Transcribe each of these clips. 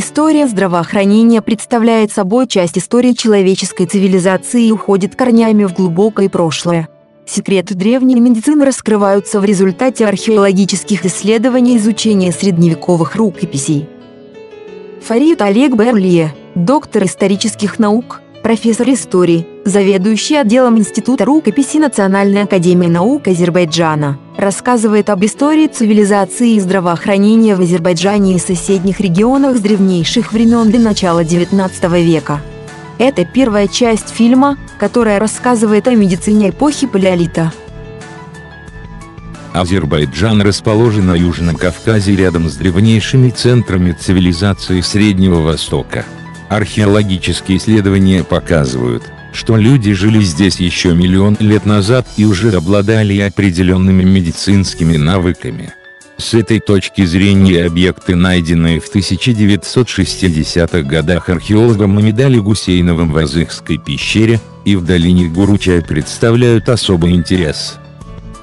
История здравоохранения представляет собой часть истории человеческой цивилизации и уходит корнями в глубокое прошлое. Секреты древней медицины раскрываются в результате археологических исследований и изучения средневековых рукописей. Фарид Олег Берлие, доктор исторических наук, профессор истории, заведующий отделом Института рукописи Национальной академии наук Азербайджана, рассказывает об истории цивилизации и здравоохранения в Азербайджане и соседних регионах с древнейших времен до начала XIX века. Это первая часть фильма, которая рассказывает о медицине эпохи палеолита. Азербайджан расположен на Южном Кавказе рядом с древнейшими центрами цивилизации Среднего Востока. Археологические исследования показывают, что люди жили здесь еще миллион лет назад и уже обладали определенными медицинскими навыками. С этой точки зрения объекты, найденные в 1960-х годах археологом Мамедали Гусейновым в Азыхской пещере и в долине Гуручая представляют особый интерес.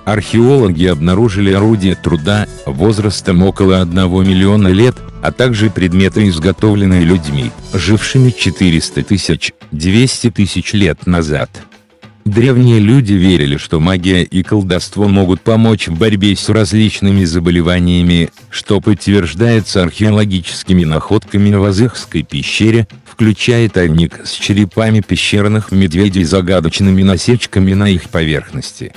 Археологи обнаружили орудия труда возрастом около 1 миллиона лет, а также предметы, изготовленные людьми, жившими 400 тысяч, 200 тысяч лет назад. Древние люди верили, что магия и колдовство могут помочь в борьбе с различными заболеваниями, что подтверждается археологическими находками в Азыхской пещере, включая тайник с черепами пещерных медведей загадочными насечками на их поверхности.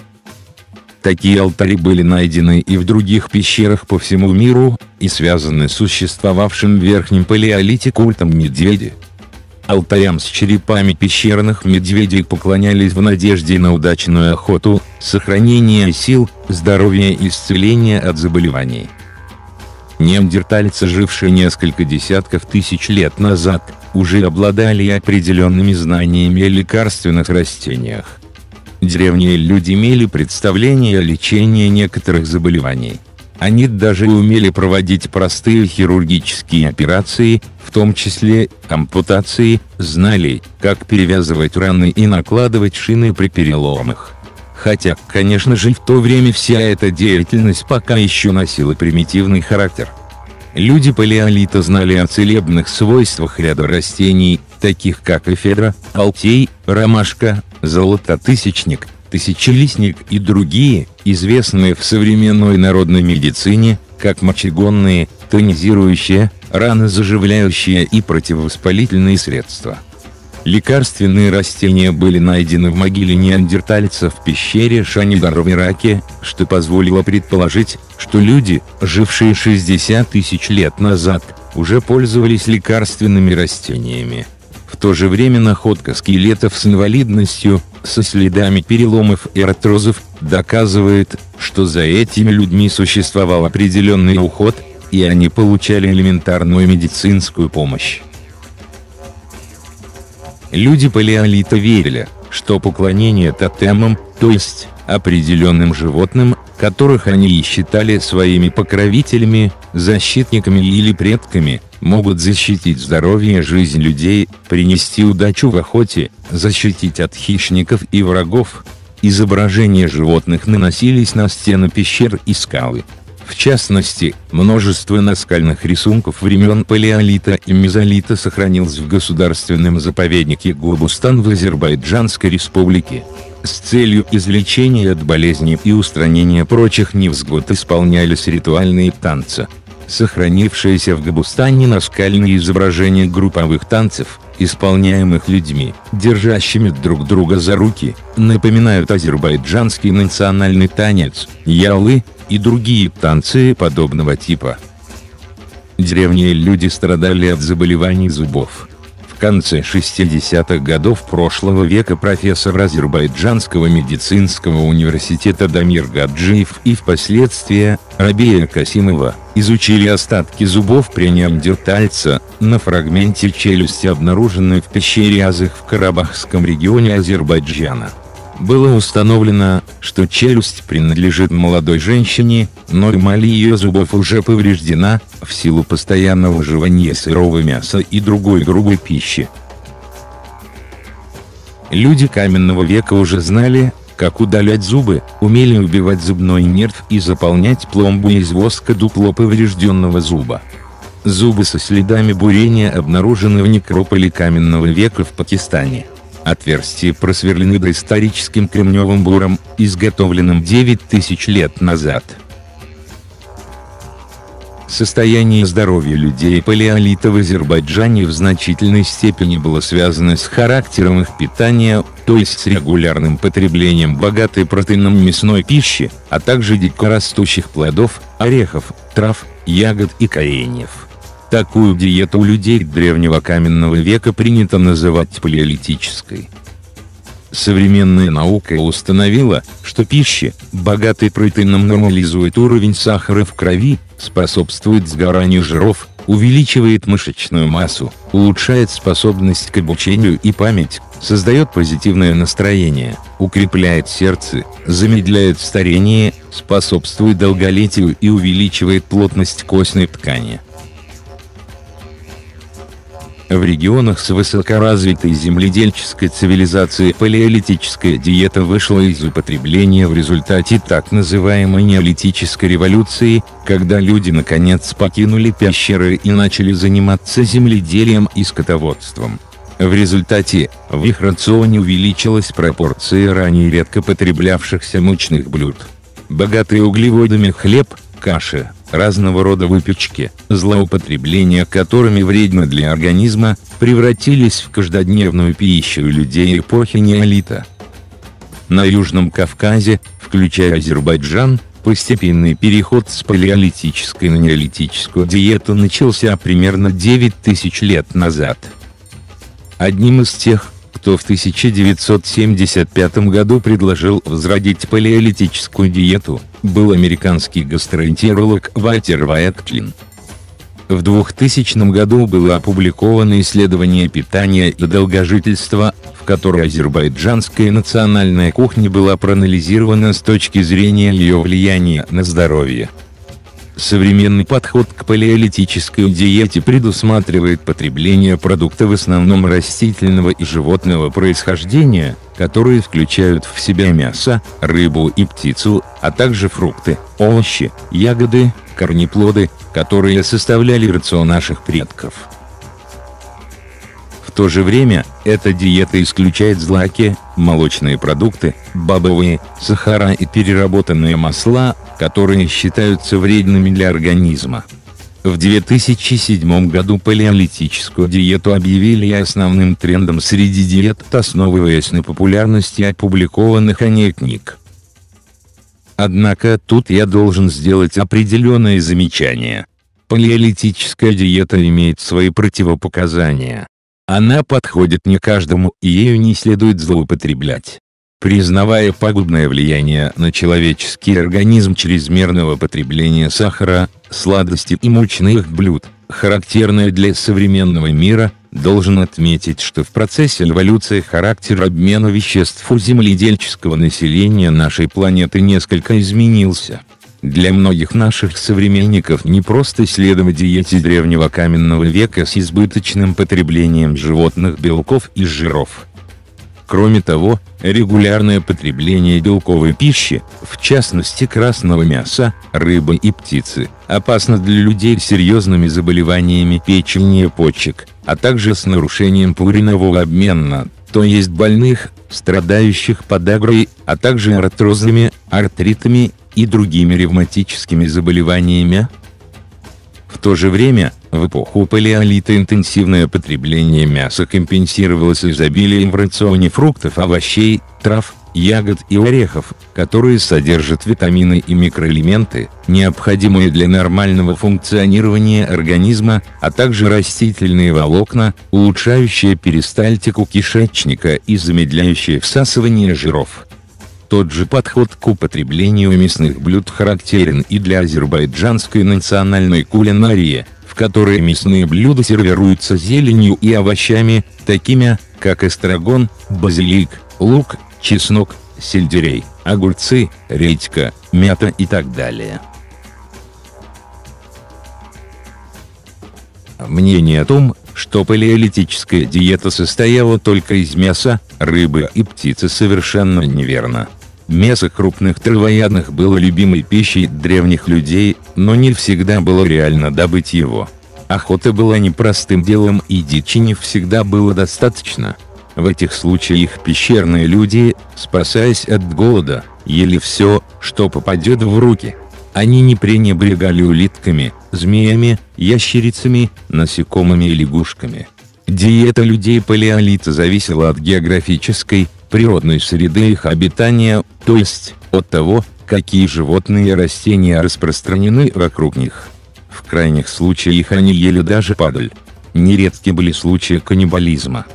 Такие алтари были найдены и в других пещерах по всему миру, и связаны с существовавшим в Верхнем Палеолите культом медведя. Алтарям с черепами пещерных медведей поклонялись в надежде на удачную охоту, сохранение сил, здоровья и исцеление от заболеваний. Неандертальцы, жившие несколько десятков тысяч лет назад, уже обладали определенными знаниями о лекарственных растениях. Древние люди имели представление о лечении некоторых заболеваний. Они даже умели проводить простые хирургические операции, в том числе ампутации, знали, как перевязывать раны и накладывать шины при переломах. Хотя, конечно же, в то время вся эта деятельность пока еще носила примитивный характер. Люди палеолита знали о целебных свойствах ряда растений, таких как эфедра, алтей, ромашка, золототысячник, тысячелистник и другие, известные в современной народной медицине, как мочегонные, тонизирующие, ранозаживляющие и противовоспалительные средства. Лекарственные растения были найдены в могиле неандертальцев в пещере Шанидар в Ираке, что позволило предположить, что люди, жившие 60 тысяч лет назад, уже пользовались лекарственными растениями. В то же время находка скелетов с инвалидностью, со следами переломов и артрозов, доказывает, что за этими людьми существовал определенный уход, и они получали элементарную медицинскую помощь. Люди палеолита верили, что поклонение тотемам, то есть определенным животным, которых они считали своими покровителями, защитниками или предками, могут защитить здоровье и жизнь людей, принести удачу в охоте, защитить от хищников и врагов. Изображения животных наносились на стены пещер и скалы. В частности, множество наскальных рисунков времен Палеолита и Мезолита сохранилось в государственном заповеднике Гурбустан в Азербайджанской республике. С целью излечения от болезней и устранения прочих невзгод исполнялись ритуальные танцы. Сохранившиеся в Габустане наскальные изображения групповых танцев, исполняемых людьми, держащими друг друга за руки, напоминают азербайджанский национальный танец, ялы, и другие танцы подобного типа. Древние люди страдали от заболеваний зубов. В конце 60-х годов прошлого века профессор Азербайджанского медицинского университета Дамир Гаджиев и впоследствии Рабия Касимова изучили остатки зубов при неандертальца на фрагменте челюсти, обнаруженной в пещере Азых в Карабахском регионе Азербайджана. Было установлено, что челюсть принадлежит молодой женщине, но эмаль ее зубов уже повреждена, в силу постоянного жевания сырого мяса и другой грубой пищи. Люди каменного века уже знали, как удалять зубы, умели убивать зубной нерв и заполнять пломбу из воска дупло поврежденного зуба. Зубы со следами бурения обнаружены в некрополе каменного века в Пакистане. Отверстия просверлены доисторическим кремневым буром, изготовленным 9000 лет назад. Состояние здоровья людей палеолита в Азербайджане в значительной степени было связано с характером их питания, то есть с регулярным потреблением богатой протеином мясной пищи, а также дикорастущих плодов, орехов, трав, ягод и кореньев. Такую диету у людей древнего каменного века принято называть палеолитической. Современная наука установила, что пища, богатой протеином нормализует уровень сахара в крови, способствует сгоранию жиров, увеличивает мышечную массу, улучшает способность к обучению и память, создает позитивное настроение, укрепляет сердце, замедляет старение, способствует долголетию и увеличивает плотность костной ткани. В регионах с высокоразвитой земледельческой цивилизацией палеолитическая диета вышла из употребления в результате так называемой неолитической революции, когда люди наконец покинули пещеры и начали заниматься земледелием и скотоводством. В результате, в их рационе увеличилась пропорция ранее редко потреблявшихся мучных блюд. Богатые углеводами хлеб, каши, разного рода выпечки, злоупотребления которыми вредно для организма, превратились в каждодневную пищу людей эпохи неолита. На Южном Кавказе, включая Азербайджан, постепенный переход с палеолитической на неолитическую диету начался примерно 9000 лет назад. Одним из тех, кто в 1975 году предложил возродить палеолитическую диету, был американский гастроэнтеролог Вальтер Вайатклин. В 2000 году было опубликовано исследование питания и долгожительства, в котором азербайджанская национальная кухня была проанализирована с точки зрения ее влияния на здоровье. Современный подход к палеолитической диете предусматривает потребление продуктов в основном растительного и животного происхождения, которые включают в себя мясо, рыбу и птицу, а также фрукты, овощи, ягоды, корнеплоды, которые составляли рацион наших предков. То же время, эта диета исключает злаки, молочные продукты, бобовые, сахара и переработанные масла, которые считаются вредными для организма. В 2007 году палеолитическую диету объявили основным трендом среди диет, основываясь на популярности опубликованных о ней книг. Однако тут я должен сделать определенные замечания. Палеолитическая диета имеет свои противопоказания. Она подходит не каждому и ею не следует злоупотреблять. Признавая пагубное влияние на человеческий организм чрезмерного потребления сахара, сладостей и мучных блюд, характерное для современного мира, должен отметить, что в процессе эволюции характер обмена веществ у земледельческого населения нашей планеты несколько изменился. Для многих наших современников не просто следовать диете древнего каменного века с избыточным потреблением животных белков и жиров, Кроме того, регулярное потребление белковой пищи, в частности красного мяса, рыбы и птицы, опасно для людей с серьезными заболеваниями печени и почек, а также с нарушением пуринового обмена, то есть больных, страдающих подагрой, а также артрозами, артритами и другими ревматическими заболеваниями, в то же время, в эпоху палеолита интенсивное потребление мяса компенсировалось изобилием в рационе фруктов, овощей, трав, ягод и орехов, которые содержат витамины и микроэлементы, необходимые для нормального функционирования организма, а также растительные волокна, улучшающие перистальтику кишечника и замедляющие всасывание жиров. Тот же подход к употреблению мясных блюд характерен и для азербайджанской национальной кулинарии, в которой мясные блюда сервируются зеленью и овощами, такими, как эстрагон, базилик, лук, чеснок, сельдерей, огурцы, редька, мята и так далее. Мнение о том, что палеолитическая диета состояла только из мяса, рыбы и птицы совершенно неверно. Мясо крупных травоядных было любимой пищей древних людей, но не всегда было реально добыть его. Охота была непростым делом и дичи не всегда было достаточно. В этих случаях пещерные люди, спасаясь от голода, ели все, что попадет в руки. Они не пренебрегали улитками, змеями, ящерицами, насекомыми и лягушками. Диета людей палеолита зависела от географической, природной среды их обитания, то есть, от того, какие животные и растения распространены вокруг них. В крайних случаях они ели даже падаль. Нередки были случаи каннибализма.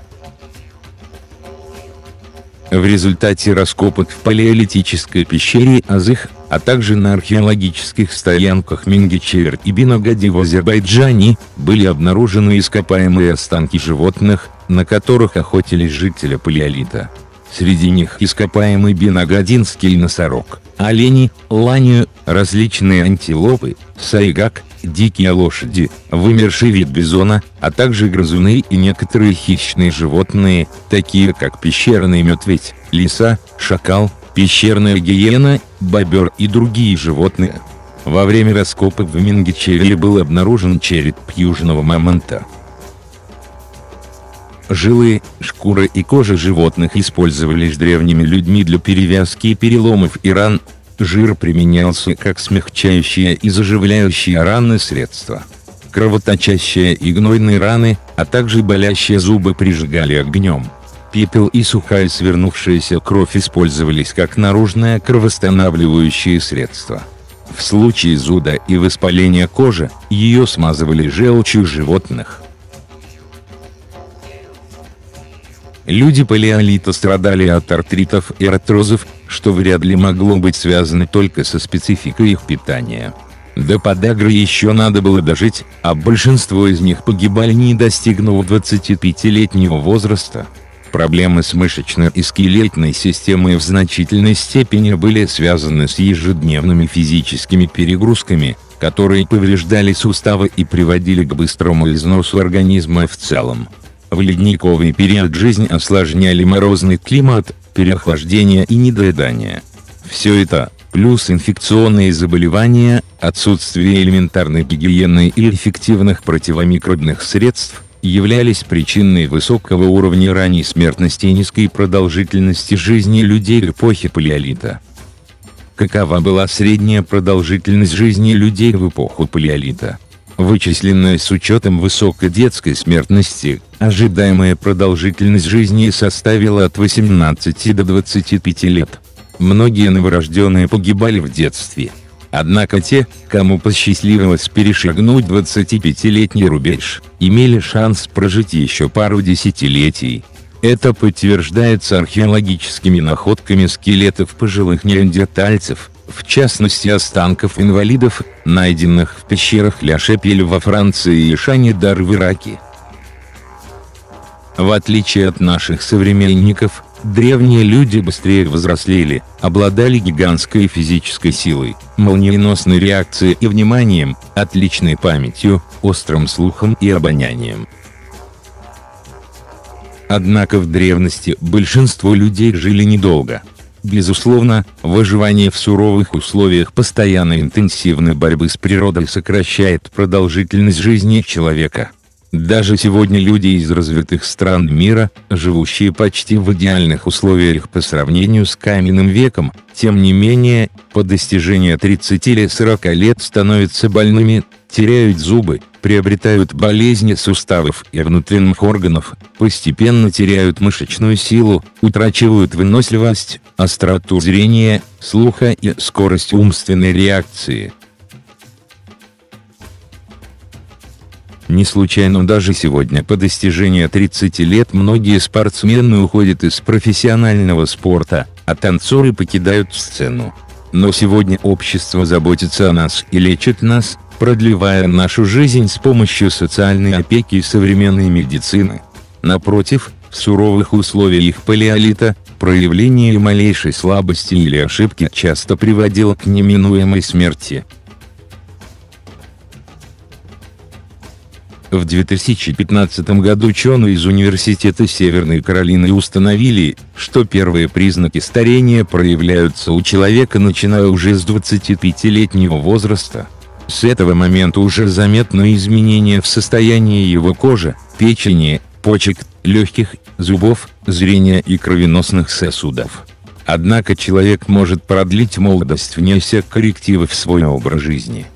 В результате раскопок в палеолитической пещере Азых, а также на археологических стоянках Мингичевер и Бинагади в Азербайджане, были обнаружены ископаемые останки животных, на которых охотились жители палеолита. Среди них ископаемый бинагадинский носорог, олени, лани, различные антилопы, сайгак, дикие лошади, вымерший вид бизона, а также грызуны и некоторые хищные животные, такие как пещерный медведь, лиса, шакал, пещерная гиена, бобер и другие животные. Во время раскопок в Мингичевеле был обнаружен череп южного мамонта. Жилы, шкура и кожа животных использовались древними людьми для перевязки переломов и ран, Жир применялся как смягчающее и заживляющее раны средство. Кровоточащие и гнойные раны, а также болящие зубы прижигали огнем. Пепел и сухая свернувшаяся кровь использовались как наружное кровоостанавливающее средство. В случае зуда и воспаления кожи, ее смазывали желчью животных. Люди палеолита страдали от артритов и артрозов, что вряд ли могло быть связано только со спецификой их питания. До подагры еще надо было дожить, а большинство из них погибали не достигнув 25-летнего возраста. Проблемы с мышечной и скелетной системой в значительной степени были связаны с ежедневными физическими перегрузками, которые повреждали суставы и приводили к быстрому износу организма в целом. В ледниковый период жизнь осложняли морозный климат, переохлаждение и недоедание. Все это, плюс инфекционные заболевания, отсутствие элементарной гигиены и эффективных противомикробных средств, являлись причиной высокого уровня ранней смертности и низкой продолжительности жизни людей эпохи палеолита. Какова была средняя продолжительность жизни людей в эпоху палеолита? Вычисленная с учетом высокой детской смертности, ожидаемая продолжительность жизни составила от 18 до 25 лет. Многие новорожденные погибали в детстве. Однако те, кому посчастливилось перешагнуть 25-летний рубеж, имели шанс прожить еще пару десятилетий. Это подтверждается археологическими находками скелетов пожилых неандертальцев, в частности останков инвалидов, найденных в пещерах Ля-Шепель во Франции и Шани-Дар в Ираке. В отличие от наших современников, древние люди быстрее взрослели, обладали гигантской физической силой, молниеносной реакцией и вниманием, отличной памятью, острым слухом и обонянием. Однако в древности большинство людей жили недолго – Безусловно, выживание в суровых условиях постоянной интенсивной борьбы с природой сокращает продолжительность жизни человека. Даже сегодня люди из развитых стран мира, живущие почти в идеальных условиях по сравнению с каменным веком, тем не менее, по достижении 30 или 40 лет становятся больными, теряют зубы, приобретают болезни суставов и внутренних органов, постепенно теряют мышечную силу, утрачивают выносливость, остроту зрения, слуха и скорость умственной реакции. Не случайно даже сегодня по достижении 30 лет многие спортсмены уходят из профессионального спорта, а танцоры покидают сцену. Но сегодня общество заботится о нас и лечит нас, продлевая нашу жизнь с помощью социальной опеки и современной медицины. Напротив, в суровых условиях палеолита, проявление малейшей слабости или ошибки часто приводило к неминуемой смерти. В 2015 году ученые из Университета Северной Каролины установили, что первые признаки старения проявляются у человека начиная уже с 25-летнего возраста. С этого момента уже заметно изменение в состоянии его кожи, печени, почек, легких, зубов, зрения и кровеносных сосудов. Однако человек может продлить молодость, внеся коррективы в свой образ жизни.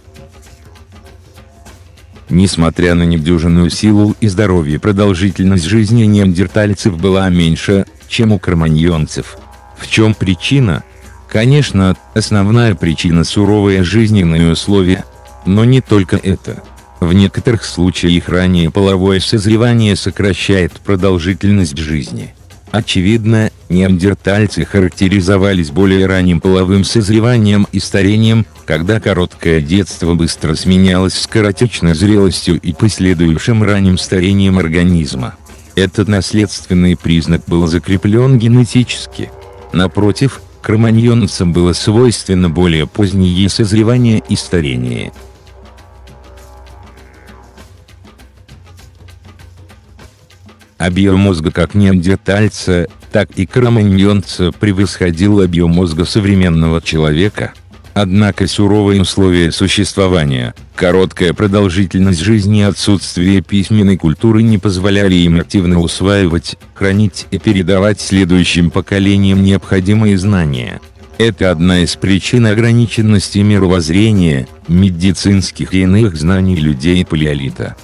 Несмотря на недюжинную силу и здоровье продолжительность жизни неандертальцев была меньше, чем у кроманьонцев. В чем причина? Конечно, основная причина – суровые жизненные условия. Но не только это. В некоторых случаях ранее половое созревание сокращает продолжительность жизни. Очевидно, неандертальцы характеризовались более ранним половым созреванием и старением, когда короткое детство быстро сменялось скоротечной зрелостью и последующим ранним старением организма. Этот наследственный признак был закреплен генетически. Напротив, кроманьонцам было свойственно более позднее созревание и старение. Объем мозга как неандертальца, так и кроманьонца превосходил объем мозга современного человека. Однако суровые условия существования, короткая продолжительность жизни и отсутствие письменной культуры не позволяли им активно усваивать, хранить и передавать следующим поколениям необходимые знания. Это одна из причин ограниченности мировоззрения, медицинских и иных знаний людей палеолита.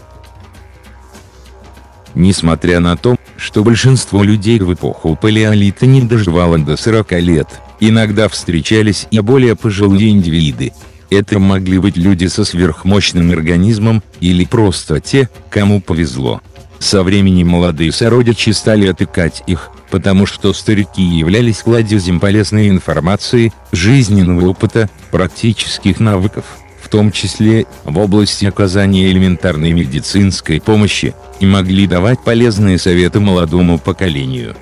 Несмотря на то, что большинство людей в эпоху палеолита не доживало до 40 лет, иногда встречались и более пожилые индивиды. Это могли быть люди со сверхмощным организмом, или просто те, кому повезло. Со временем молодые сородичи стали отыкать их, потому что старики являлись кладезем полезной информации, жизненного опыта, практических навыков том числе в области оказания элементарной медицинской помощи, и могли давать полезные советы молодому поколению.